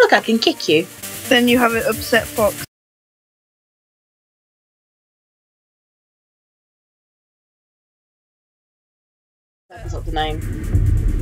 look, I can kick you. Then you have an upset fox. That is not the name.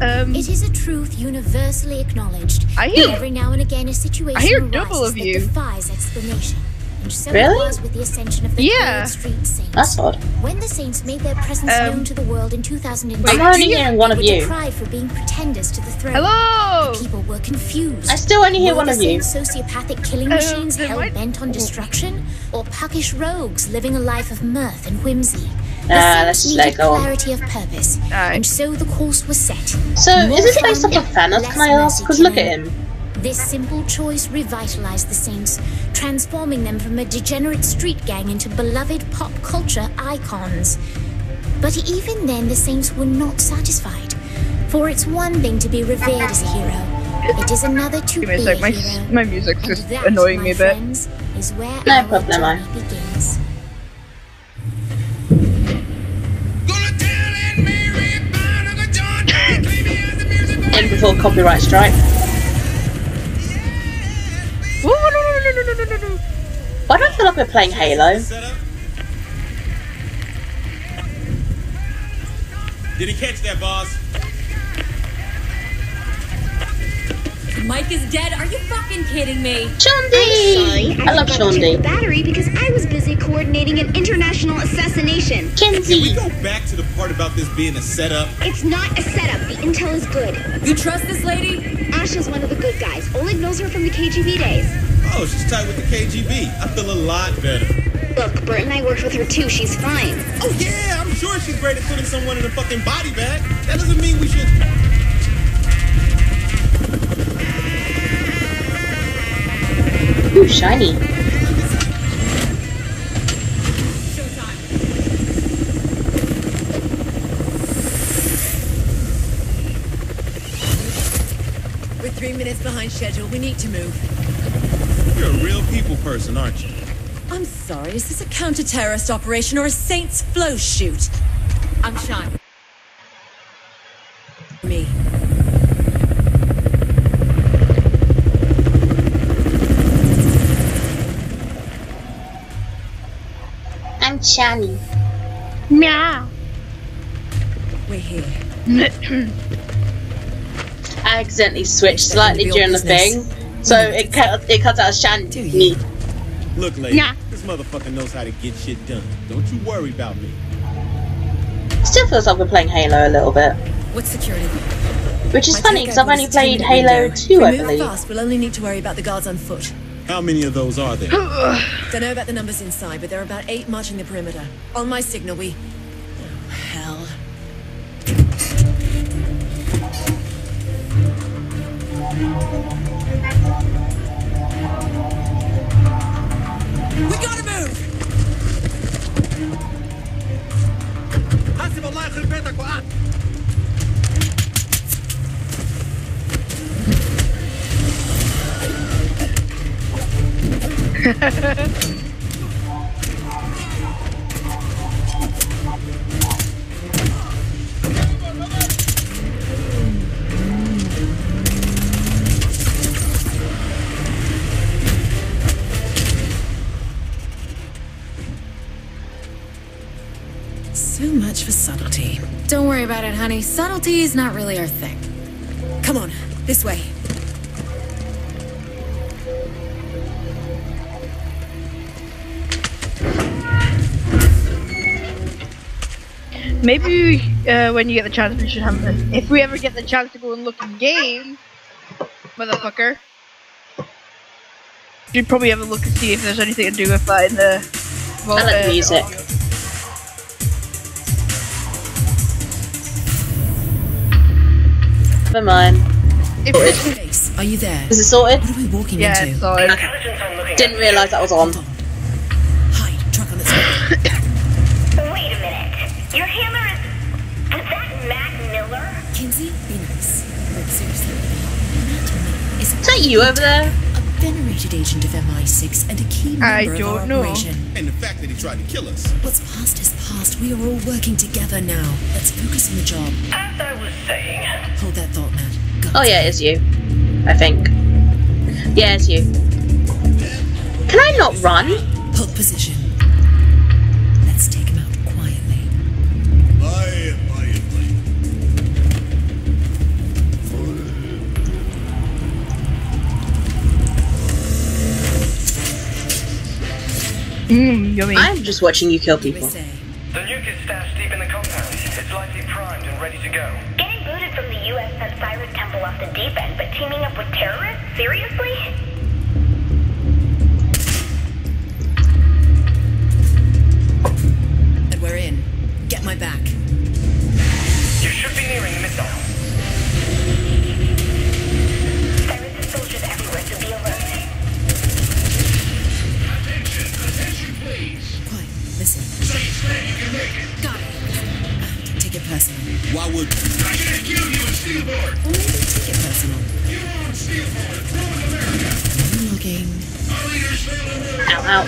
Um, It is a truth universally acknowledged. I hear- every now and again a situation I hear arises double of that you. defies explanation. And so Really? was with the ascension of the Yeah. Street Saints. That's odd. When the Saints made their presence Um, known to the world in 2002, I'm only hearing one of were you. deprived for being pretenders to the throne. hello. People were confused. I still only hear Were one the of you. Saints sociopathic killing Um, machines there hell might- bent on destruction, or puckish rogues living a life of mirth and whimsy? The Ah, let's Saints just let needed go clarity of purpose, Aye. and so the course was set. So, More is this based off fun, of Thanos, can I ask? Because look at him. This simple choice revitalized the Saints, transforming them from a degenerate street gang into beloved pop culture icons. But even then, the Saints were not satisfied. For it's one thing to be revered as a hero, it is another to Give me be a a my, hero. my music's And just that, annoying my me a bit. friends, is where No our problemo. journey begins. In before copyright strike. Why do I feel like we're playing Halo? Did he catch that, boss? Mike is dead. Are you fucking kidding me? Shaundi! Sorry, I love forgot the Shaundi. battery because I was busy coordinating an international assassination. Can we go back to the part about this being a setup? It's not a setup. The intel is good. You trust this lady? Ash is one of the good guys. Oleg knows her from the KGB days. Oh, she's tight with the KGB. I feel a lot better. Look, Bert and I worked with her too. She's fine. Oh yeah, I'm sure she's great at putting someone in a fucking body bag. That doesn't mean we should. Ooh, shiny. We're three minutes behind schedule. We need to move. You're a real people person, aren't you? I'm sorry. Is this a counter-terrorist operation or a Saints flow shoot? I'm Sean. Me. I'm shiny. Meow. We're here. I accidentally switched slightly Real during the business. thing, so it cut, it cuts out Do shiny. you? Look, lady, Nah. this motherfucker knows how to get shit done. Don't you worry about me. Still feels like we're playing Halo a little bit, What's security? which is My funny because I've out only played the Halo 2, we I move believe. fast, we'll only need to worry about the guards on foot. How many of those are there? Don't know about the numbers inside, but there are about eight marching the perimeter. On my signal, we. Oh, hell. We gotta move! Ha ha ha! Much for subtlety. Don't worry about it, honey. Subtlety is not really our thing. Come on, this way. Maybe uh, when you get the chance, we should have. The, if we ever get the chance to go and look in game, motherfucker, you'd probably have a look and see if there's anything to do with that in the. Well, I like uh, music. Never mind. If Base, are you there? Is it sorted? What are we walking yeah, into? it's solid. Didn't realise that was on. Hi, truck on its way. Wait a minute. Your hammer is. Was that Matt Miller? Kinzie, be nice. But seriously, Matt is Is that you over there? a venerated agent of MI6 and a key member I of our don't know. operation. And the fact that he tried to kill us. What's past is past. We are all working together now. Let's focus on the job. As I was saying. Hold that thought, Matt. Go. Oh yeah, it is you. I think. Yeah, it's you. Can I not run? Hold position. Let's take him out quietly. Mmm, yummy. I'm just watching you kill people. The nuke is stashed deep in the compound. It's likely primed and ready to go. Getting booted from the U.S. sent Cyrus Temple off the deep end, but teaming up with terrorists? Seriously? And we're in. Get my back. Ow, ow.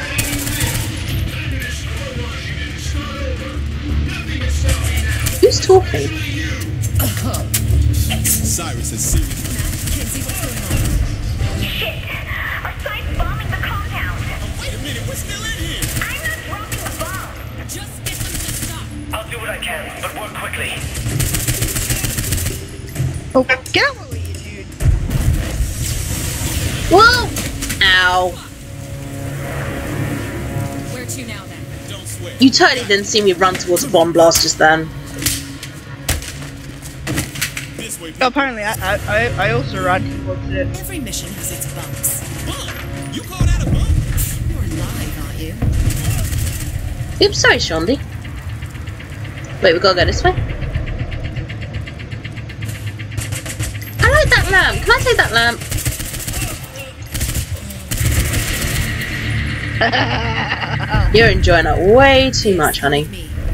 Who's talking? Cyrus is serious? Kinzie, what's going on? Shit! Our site's bombing the compound! Wait a minute, we're still in here. I'm not dropping the bomb! Just get them to stop. I'll do what I can, but work quickly. Oh, get out of my way, dude. Whoa! Ow. Where to now then? Don't sweat. You totally didn't see me run towards a bomb blast just then. This way. Apparently, I, I, I- I also ran towards it. Every mission has its bumps. Bump. You call that a bump? You're alive, aren't you? Oops, sorry, Shaundi. Wait, we gotta go this way? I like that lamp. Can I take that lamp? Uh-uh. You're enjoying it way too much, honey.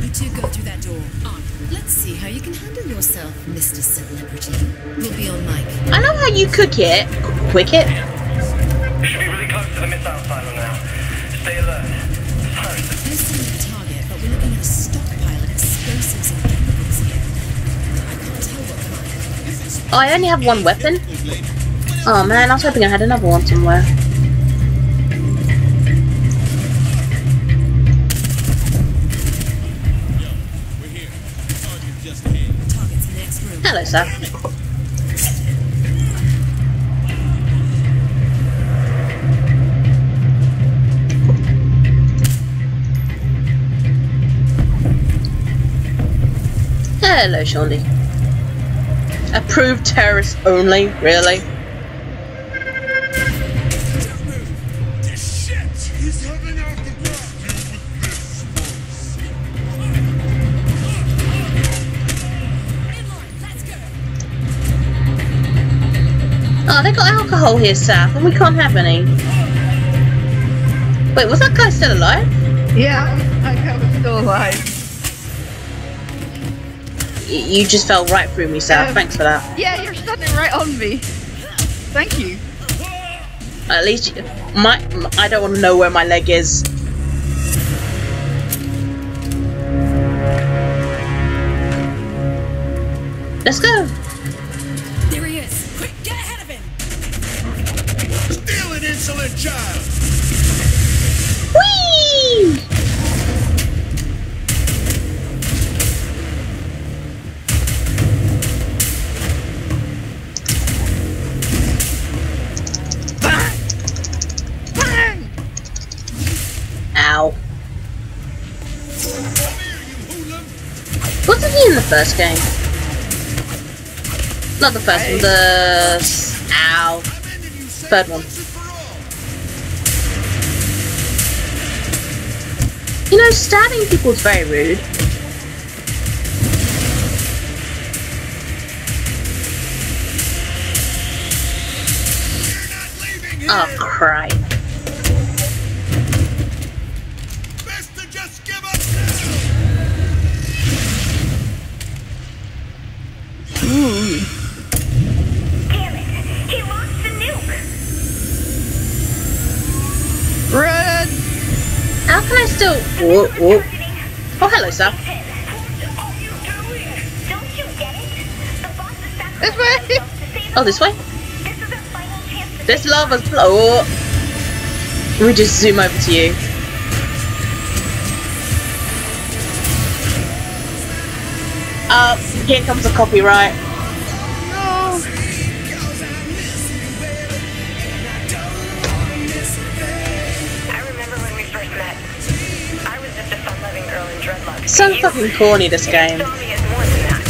You two go through that door. On. Let's see how you can handle yourself, Mr. Celebrity. We'll be on mic. I know how you cook it. Quick it. You should be really close to the missile silo now. Stay alert. Cyrus is the target, but we're looking at a stockpile of explosives and chemicals here. I can't tell what kind. Oh, I only have one weapon. Oh man, I was hoping I had another one somewhere. Hello, Shaundi. Approved terrorists only, really? Oh, they got alcohol here, Saph, and we can't have any. Wait, was that guy still alive? Yeah, I was still alive. Y- you just fell right through me, Saph. Um, Thanks for that. Yeah, you're standing right on me. Thank you. At least, you, my, m- I don't want to know where my leg is. Let's go. Wasn't he in the first game? Not the first one, the... Ow. Third one. You know, stabbing people is very rude. Oh, crap. Whoa, whoa. Oh, hello, sir. This way. Oh, this way? This lava's blow. We just zoom over to you. Uh, here comes the copyright. Fucking corny, this game. saw me as more than that.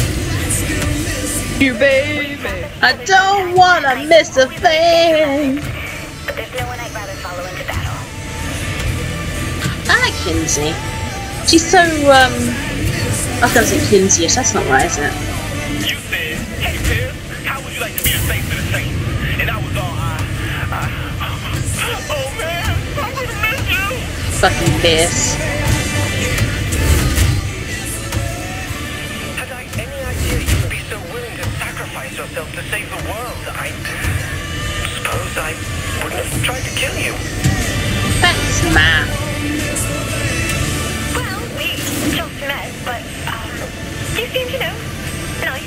You baby. I don't wanna miss a thing. But there's no one I'd rather follow into battle. I like Kinzie. She's so, um... I gonna say Kinzie-ish, that's not right, is it? You said, hey Pierce, how would you like to be the saint to the saints? And I was all, I, I, oh man, I'm gonna miss you. Fucking Pierce. Sacrifice yourself to save the world, I suppose I wouldn't have tried to kill you. Thanks, Matt. Well, we just met, but, um, you seem to know. Nice.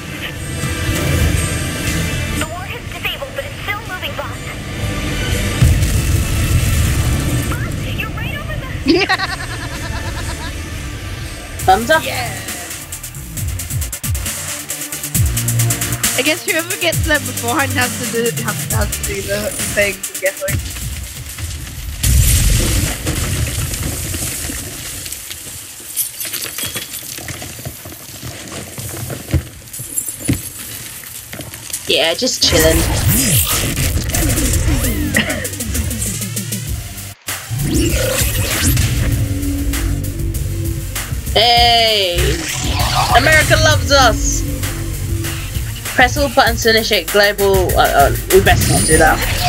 The war has disabled, but it's still moving, boss. Boss, you're right over the... Thumbs up. I guess whoever gets there beforehand has to do has, has to do the thing. I'm. Yeah, just chilling. hey! America loves us! Press all buttons to initiate global... Uh, uh, we best not do that.